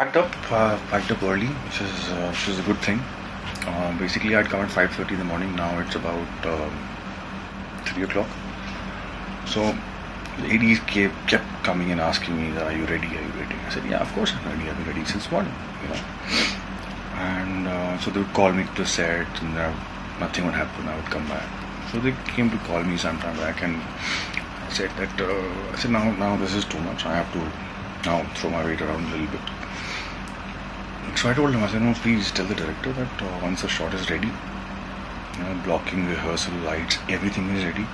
Packed up, uh, packed up early, which is uh, which is a good thing. Uh, basically, I'd come at 5:30 in the morning. Now it's about um, three o'clock. So ladies kept, kept coming and asking me, "Are you ready? Are you ready?" I said, "Yeah, of course I'm ready. I've been ready since morning." You know. And uh, so they would call me to set, and nothing would happen. I would come back. So they came to call me sometime back, and I said that uh, I said now now this is too much. I have to now throw my weight around a little bit. So I told him, I said, no, please tell the director that uh, once the shot is ready, you know, blocking, rehearsal, lights, everything is ready.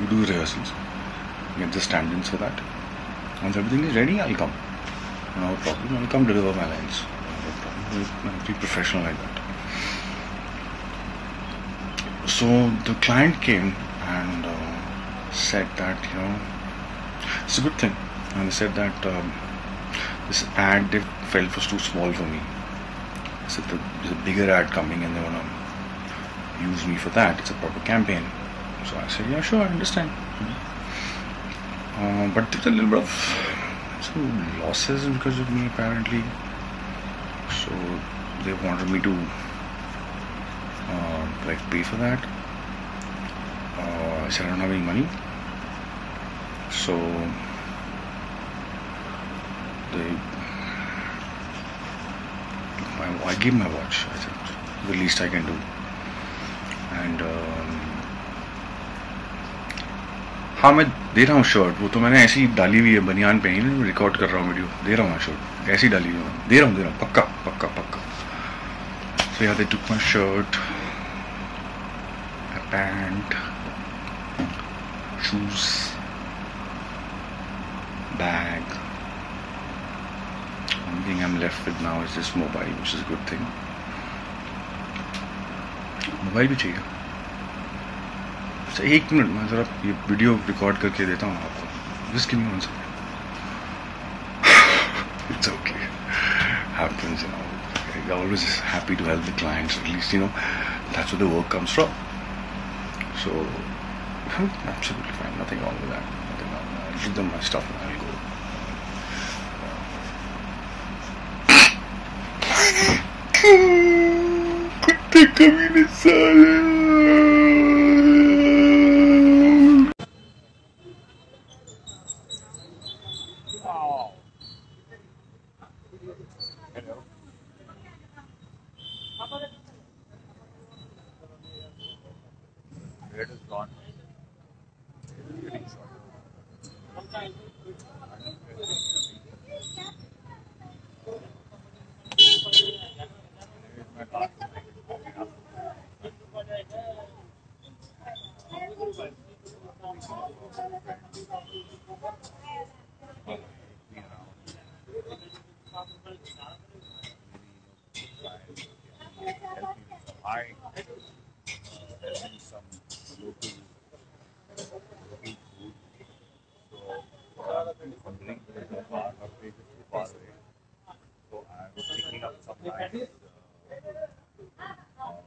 You do rehearsals, get the stand-ins for that. Once everything is ready, I'll come. No problem. I'll come deliver my lines. No problem. I'll be professional like that. So the client came and uh, said that you know it's a good thing, and they said that um, this ad they felt was too small for me. So the, there's a bigger ad coming and they wanna use me for that. It's a proper campaign. So I said, yeah, sure, I understand. Uh, but there's a little bit of some losses because of me apparently. So they wanted me to uh, like pay for that. Uh, I said I don't have any money. So update. I, I give my watch. I think the least I can do. And um, हाँ मैं दे रहा हूँ shirt वो तो मैंने ऐसी डाली हुई है बनियान पे ही रिकॉर्ड कर रहा हूँ वीडियो दे रहा हूँ शर्ट ऐसी डाली हुई है दे रहा हूँ दे रहा हूँ। पक्का पक्का पक्का। सो यहाँ they took my shirt pant shoes bag one thing I'm left with now is this mobile, which is a good thing. Mobile भी चाहिए। अच्छा, एक मिनट मैं जरा ये वीडियो रिकॉर्ड करके देता हूँ आपको। जिसकी मैं सकता it's okay happens you know I always happy to help the clients at least you know that's what the work comes from so absolutely fine nothing on with that nothing on with the my stuff I go Quinte Caminicelli. Oh. Hello. Red is. Getting.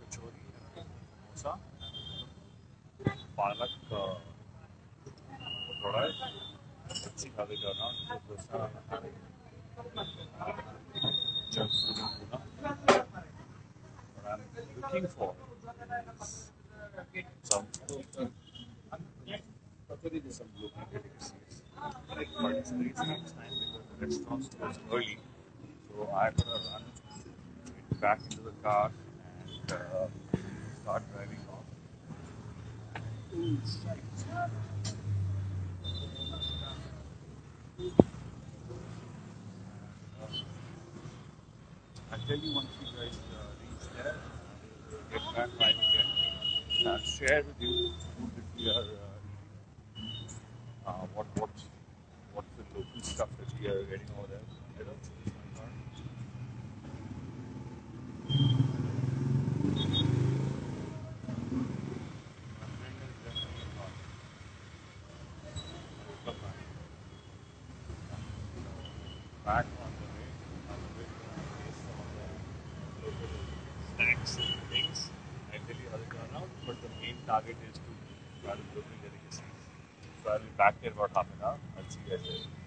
Kachori samosa पालक पकौड़ा अच्छी खा के जाना dosa junk food in Pune. What I'm looking for is some some local delicacies. But it's very strange time because the restaurants close early. So I gotta run back into the car and uh, start driving off. I'll tell you once you guys uh, reach there, get back live again. I'll share with you food we are uh. Uh, what what's what's the local stuff that we are getting over there. You know, this is my car. My friend is definitely a car. Look up, man. Back on the way, on the way to taste some of the local snacks and things. I tell you how they turn out, but the main target is to try the local delicacies. So I'll be back there about half an hour. I'll see you guys there.